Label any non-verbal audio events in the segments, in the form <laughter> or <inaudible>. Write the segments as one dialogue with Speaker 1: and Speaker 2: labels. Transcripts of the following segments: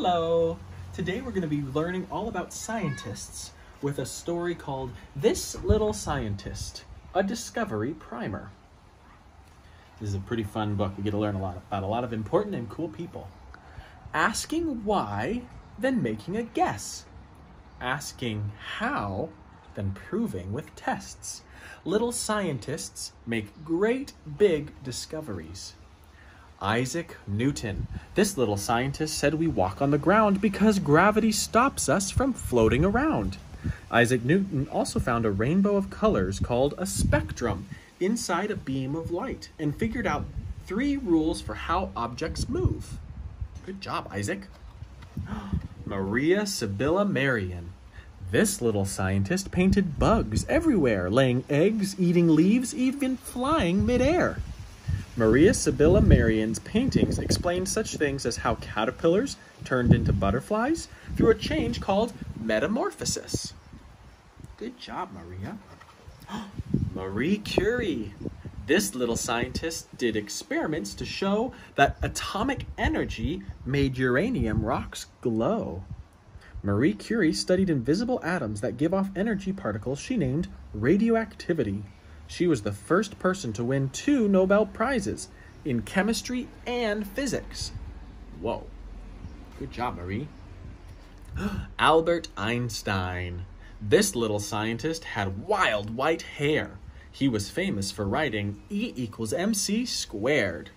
Speaker 1: Hello! Today we're going to be learning all about scientists with a story called This Little Scientist, a Discovery Primer. This is a pretty fun book. We get to learn a lot about a lot of important and cool people. Asking why, then making a guess. Asking how, then proving with tests. Little scientists make great big discoveries. Isaac Newton. This little scientist said we walk on the ground because gravity stops us from floating around. Isaac Newton also found a rainbow of colors called a spectrum inside a beam of light and figured out three rules for how objects move. Good job, Isaac. <gasps> Maria Sibylla Merian. This little scientist painted bugs everywhere, laying eggs, eating leaves, even flying midair. Maria Sibylla Merian's paintings explain such things as how caterpillars turned into butterflies through a change called metamorphosis. Good job, Maria. <gasps> Marie Curie. This little scientist did experiments to show that atomic energy made uranium rocks glow. Marie Curie studied invisible atoms that give off energy particles she named radioactivity. She was the first person to win two Nobel Prizes in chemistry and physics. Whoa. Good job, Marie. <gasps> Albert Einstein. This little scientist had wild white hair. He was famous for writing E equals mc squared.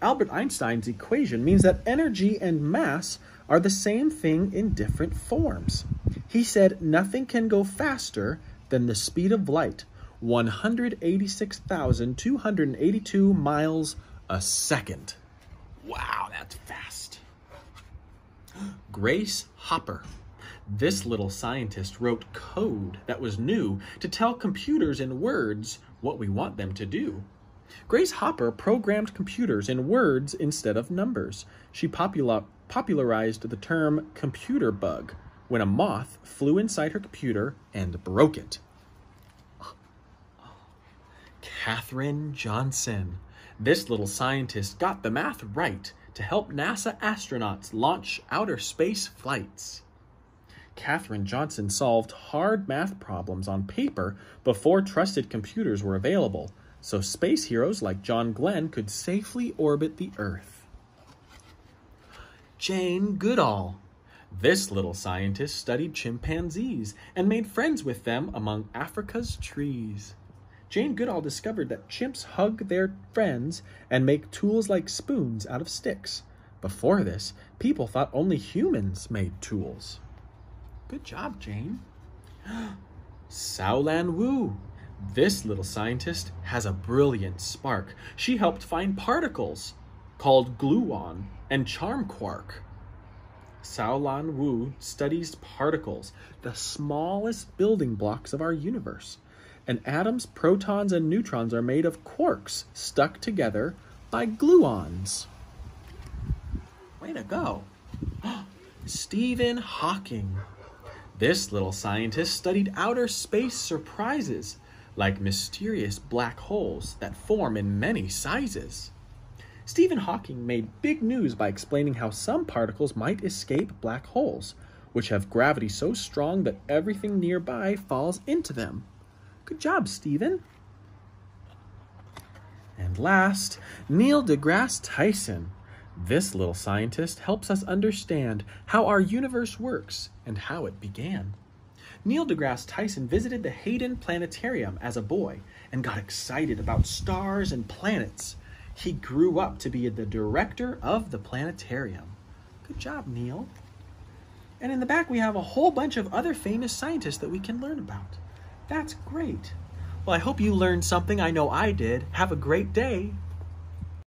Speaker 1: Albert Einstein's equation means that energy and mass are the same thing in different forms. He said nothing can go faster than the speed of light, 186,282 miles a second. Wow, that's fast. Grace Hopper. This little scientist wrote code that was new to tell computers in words what we want them to do. Grace Hopper programmed computers in words instead of numbers. She popula popularized the term computer bug when a moth flew inside her computer and broke it. Katherine Johnson. This little scientist got the math right to help NASA astronauts launch outer space flights. Katherine Johnson solved hard math problems on paper before trusted computers were available, so space heroes like John Glenn could safely orbit the Earth. Jane Goodall. This little scientist studied chimpanzees and made friends with them among Africa's trees. Jane Goodall discovered that chimps hug their friends and make tools like spoons out of sticks. Before this, people thought only humans made tools. Good job, Jane. Sau Lan Wu. This little scientist has a brilliant spark. She helped find particles called gluon and charm quark. Sau Lan Wu studies particles, the smallest building blocks of our universe. An atom's protons and neutrons are made of quarks stuck together by gluons. Way to go. <gasps> Stephen Hawking. This little scientist studied outer space surprises, like mysterious black holes that form in many sizes. Stephen Hawking made big news by explaining how some particles might escape black holes, which have gravity so strong that everything nearby falls into them. Good job, Stephen. And last, Neil deGrasse Tyson. This little scientist helps us understand how our universe works and how it began. Neil deGrasse Tyson visited the Hayden Planetarium as a boy and got excited about stars and planets. He grew up to be the director of the planetarium. Good job, Neil. And in the back, we have a whole bunch of other famous scientists that we can learn about. That's great. Well, I hope you learned something. I know I did. Have a great day.